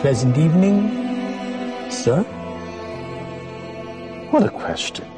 pleasant evening, sir. What a question.